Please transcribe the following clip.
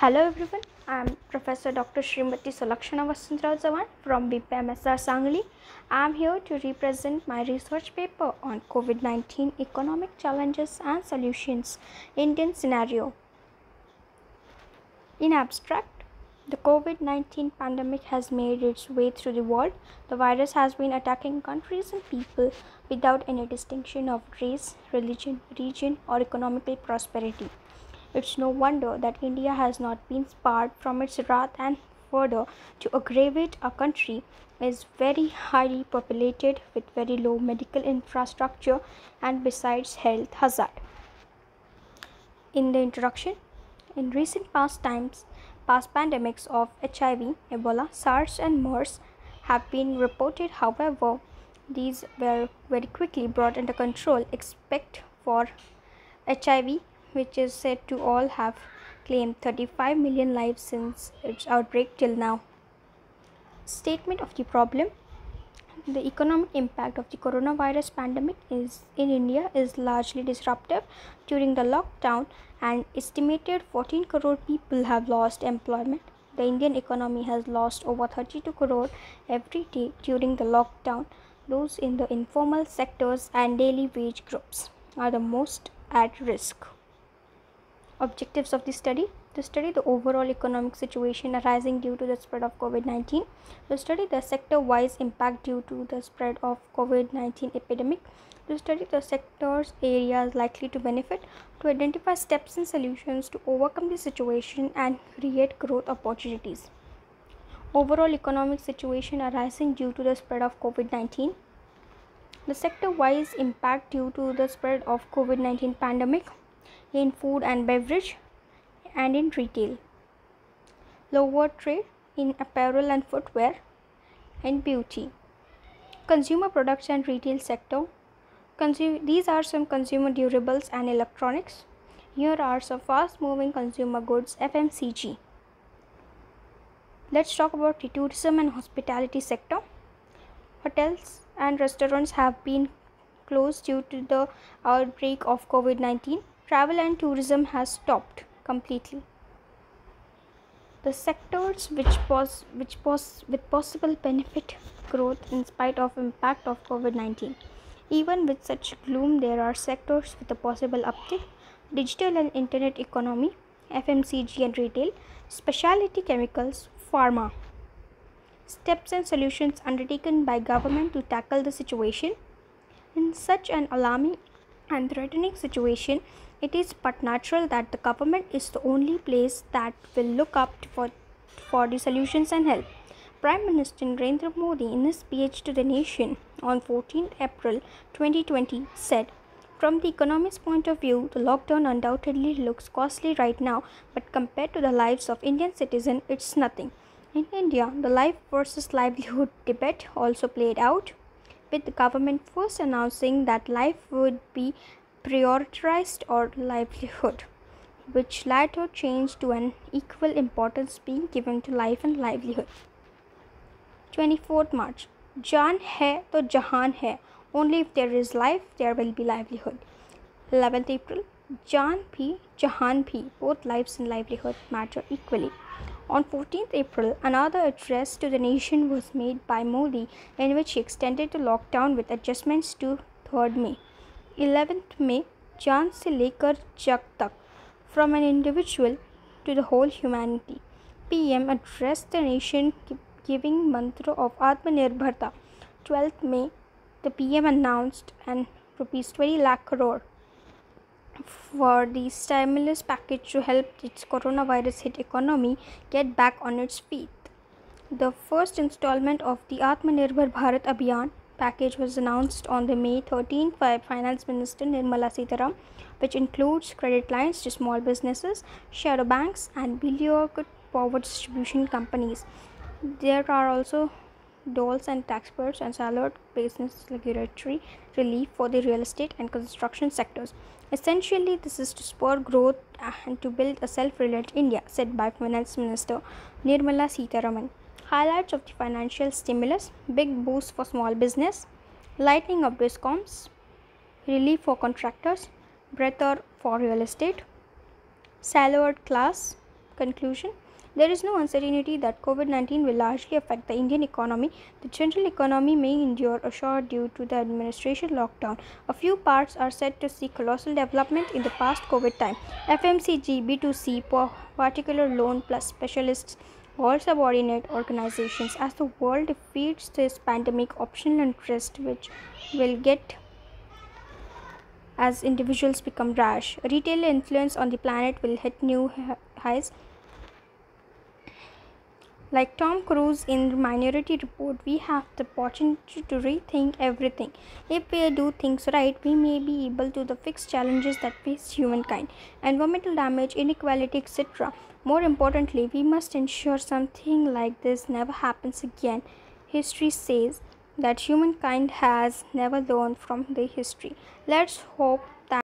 Hello everyone, I am Professor Dr. Srimati Sulakshana Vasantrao Chavan from BPMSR Sangli. I am here to represent my research paper on COVID 19 economic challenges and solutions, Indian scenario. In abstract, the COVID 19 pandemic has made its way through the world. The virus has been attacking countries and people without any distinction of race, religion, region, or economical prosperity. It's no wonder that India has not been spared from its wrath and further to aggravate a country is very highly populated with very low medical infrastructure and besides health hazard. In the introduction, in recent past times, past pandemics of HIV, Ebola, SARS and MERS have been reported. However, these were very quickly brought under control. Expect for HIV which is said to all have claimed 35 million lives since its outbreak till now. Statement of the problem. The economic impact of the coronavirus pandemic is in India is largely disruptive during the lockdown and estimated 14 crore people have lost employment. The Indian economy has lost over 32 crore every day during the lockdown. Those in the informal sectors and daily wage groups are the most at risk Objectives of the study. To study the overall economic situation arising due to the spread of COVID 19, to study the sector wise impact due to the spread of COVID 19 epidemic, to study the sectors areas likely to benefit, to identify steps and solutions to overcome the situation and create growth opportunities. Overall economic situation arising due to the spread of COVID 19, the sector wise impact due to the spread of COVID 19 pandemic in food and beverage and in retail, lower trade in apparel and footwear and beauty, consumer products and retail sector. Consume, these are some consumer durables and electronics. Here are some fast moving consumer goods FMCG. Let's talk about the tourism and hospitality sector. Hotels and restaurants have been closed due to the outbreak of COVID 19 travel and tourism has stopped completely. The sectors which pos which pos with possible benefit growth in spite of impact of COVID-19. Even with such gloom, there are sectors with a possible uptick: digital and internet economy, FMCG and retail, specialty chemicals, pharma. Steps and solutions undertaken by government to tackle the situation. In such an alarming and threatening situation, it is but natural that the government is the only place that will look up for, for the solutions and help. Prime Minister Narendra Modi, in his speech to the nation on 14 April 2020, said, From the economist's point of view, the lockdown undoubtedly looks costly right now, but compared to the lives of Indian citizens, it's nothing. In India, the life versus livelihood debate also played out, with the government first announcing that life would be prioritized or livelihood, which later changed to an equal importance being given to life and livelihood. 24th March Jan hai to jahan hai. Only if there is life, there will be livelihood. 11th April Jan bhi, jahan bhi. Both lives and livelihood matter equally. On 14th April, another address to the nation was made by Modi in which he extended the lockdown with adjustments to 3rd May. Eleventh में John से लेकर जग तक from an individual to the whole humanity P M address the nation giving mantra of Atmanirbharta twelfth में the P M announced and rupees twenty lakh crore for the stimulus package to help its corona virus hit economy get back on its feet the first installment of the Aatmanirbhar Bharat Abhiyan package was announced on the May 13 by Finance Minister Nirmala Sitharaman, which includes credit lines to small businesses, shadow banks, and billion power distribution companies. There are also doles and taxpayers and salaried business regulatory relief for the real estate and construction sectors. Essentially, this is to spur growth and to build a self-reliant India, said by Finance Minister Nirmala Sitharaman. Highlights of the financial stimulus big boost for small business, lightening of discoms, relief for contractors, breather for real estate, salaried class, conclusion, there is no uncertainty that COVID 19 will largely affect the Indian economy. The general economy may endure a short due to the administration lockdown. A few parts are said to see colossal development in the past COVID time. FMCG, B2C, particular loan plus specialists, all subordinate organizations. As the world defeats this pandemic, optional interest which will get as individuals become rash. Retail influence on the planet will hit new highs. Like Tom Cruise in Minority Report, we have the opportunity to rethink everything. If we do things right, we may be able to fix challenges that face humankind, environmental damage, inequality, etc. More importantly, we must ensure something like this never happens again. History says that humankind has never learned from the history. Let's hope